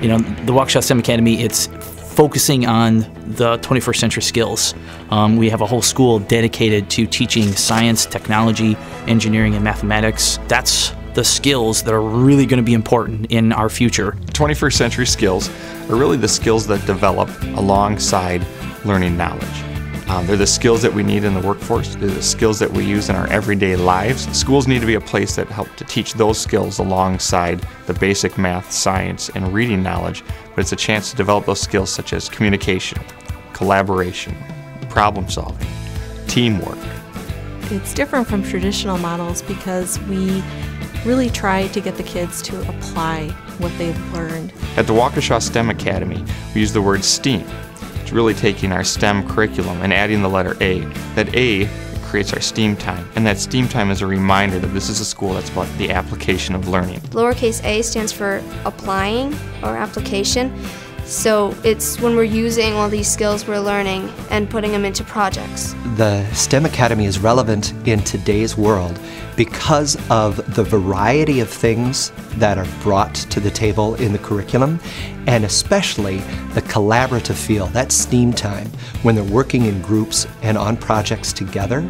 You know, the Waukesha STEM Academy, it's focusing on the 21st century skills. Um, we have a whole school dedicated to teaching science, technology, engineering, and mathematics. That's the skills that are really going to be important in our future. 21st century skills are really the skills that develop alongside learning knowledge. Um, they're the skills that we need in the workforce. They're the skills that we use in our everyday lives. Schools need to be a place that help to teach those skills alongside the basic math, science, and reading knowledge, but it's a chance to develop those skills such as communication, collaboration, problem solving, teamwork. It's different from traditional models because we really try to get the kids to apply what they've learned. At the Waukesha STEM Academy, we use the word STEAM it's really taking our STEM curriculum and adding the letter A. That A creates our STEAM time, and that STEAM time is a reminder that this is a school that's about the application of learning. Lowercase a stands for applying or application. So it's when we're using all these skills we're learning and putting them into projects. The STEM Academy is relevant in today's world because of the variety of things that are brought to the table in the curriculum, and especially the collaborative feel, that STEAM time, when they're working in groups and on projects together.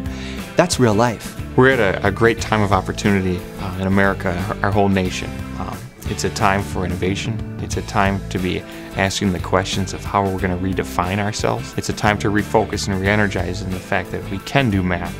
That's real life. We're at a, a great time of opportunity uh, in America, our, our whole nation. Um, it's a time for innovation. It's a time to be asking the questions of how we're going to redefine ourselves. It's a time to refocus and re-energize in the fact that we can do math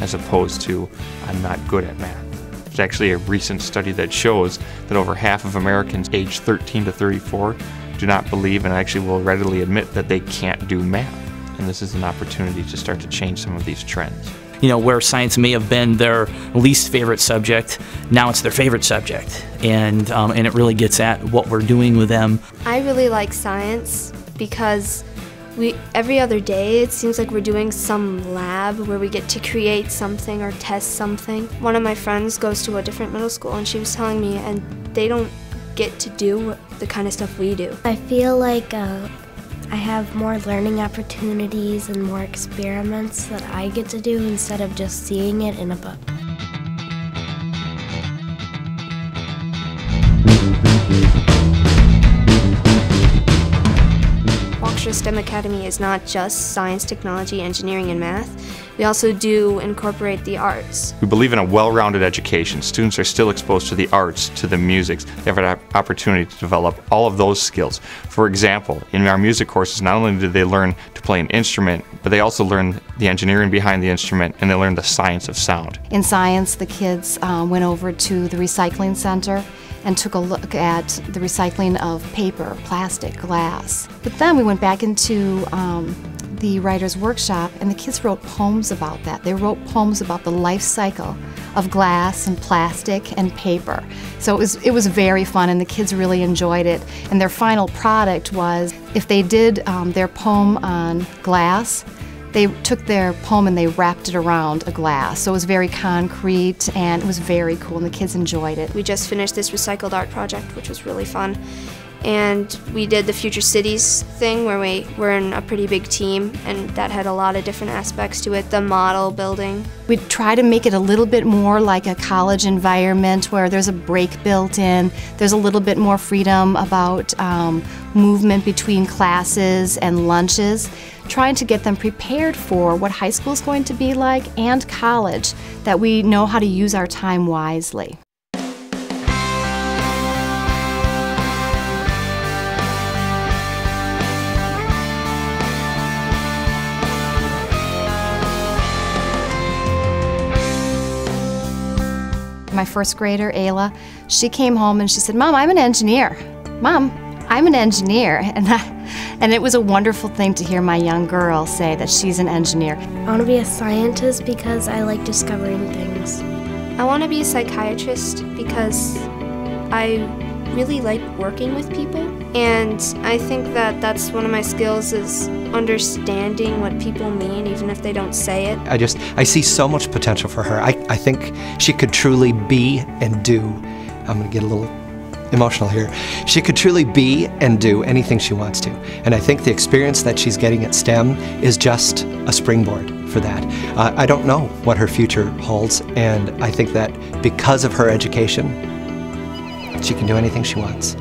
as opposed to I'm not good at math. There's actually a recent study that shows that over half of Americans aged 13 to 34 do not believe and actually will readily admit that they can't do math. And this is an opportunity to start to change some of these trends. You know, where science may have been their least favorite subject, now it's their favorite subject. And, um, and it really gets at what we're doing with them. I really like science because we every other day it seems like we're doing some lab where we get to create something or test something. One of my friends goes to a different middle school and she was telling me and they don't get to do the kind of stuff we do. I feel like uh, I have more learning opportunities and more experiments that I get to do instead of just seeing it in a book. STEM Academy is not just science, technology, engineering, and math. We also do incorporate the arts. We believe in a well-rounded education. Students are still exposed to the arts, to the music. They have an opportunity to develop all of those skills. For example, in our music courses, not only do they learn to play an instrument, but they also learn the engineering behind the instrument and they learn the science of sound. In science, the kids uh, went over to the recycling center and took a look at the recycling of paper, plastic, glass. But then we went back into um, the writer's workshop and the kids wrote poems about that. They wrote poems about the life cycle of glass and plastic and paper. So it was, it was very fun and the kids really enjoyed it. And their final product was if they did um, their poem on glass, they took their poem and they wrapped it around a glass. So it was very concrete and it was very cool and the kids enjoyed it. We just finished this recycled art project, which was really fun. And we did the Future Cities thing where we were in a pretty big team and that had a lot of different aspects to it. The model building. We try to make it a little bit more like a college environment where there's a break built in. There's a little bit more freedom about um, movement between classes and lunches trying to get them prepared for what high school is going to be like and college, that we know how to use our time wisely. My first grader, Ayla, she came home and she said, Mom, I'm an engineer. Mom, I'm an engineer. And I, and it was a wonderful thing to hear my young girl say that she's an engineer. I want to be a scientist because I like discovering things. I want to be a psychiatrist because I really like working with people. And I think that that's one of my skills is understanding what people mean even if they don't say it. I just, I see so much potential for her. I, I think she could truly be and do. I'm to get a little emotional here. She could truly be and do anything she wants to. And I think the experience that she's getting at STEM is just a springboard for that. Uh, I don't know what her future holds, and I think that because of her education, she can do anything she wants.